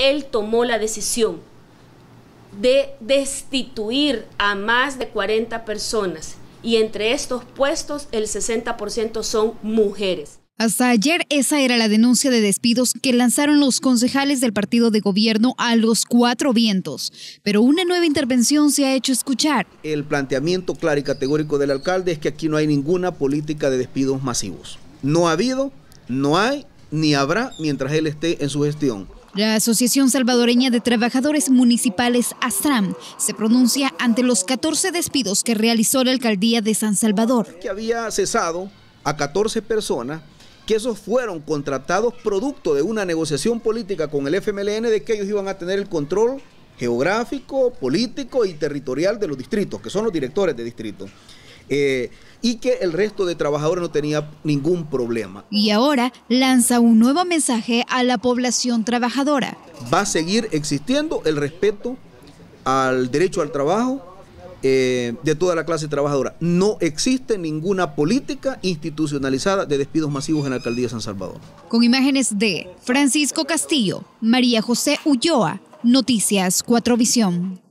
él tomó la decisión de destituir a más de 40 personas y entre estos puestos el 60% son mujeres. Hasta ayer esa era la denuncia de despidos que lanzaron los concejales del partido de gobierno a los cuatro vientos. Pero una nueva intervención se ha hecho escuchar. El planteamiento claro y categórico del alcalde es que aquí no hay ninguna política de despidos masivos. No ha habido, no hay, ni habrá mientras él esté en su gestión. La Asociación Salvadoreña de Trabajadores Municipales ASTRAM se pronuncia ante los 14 despidos que realizó la alcaldía de San Salvador. Que había cesado a 14 personas que esos fueron contratados producto de una negociación política con el FMLN de que ellos iban a tener el control geográfico, político y territorial de los distritos, que son los directores de distrito. Eh, y que el resto de trabajadores no tenía ningún problema. Y ahora lanza un nuevo mensaje a la población trabajadora. Va a seguir existiendo el respeto al derecho al trabajo, eh, de toda la clase trabajadora. No existe ninguna política institucionalizada de despidos masivos en la alcaldía de San Salvador. Con imágenes de Francisco Castillo, María José Ulloa, Noticias 4 Visión.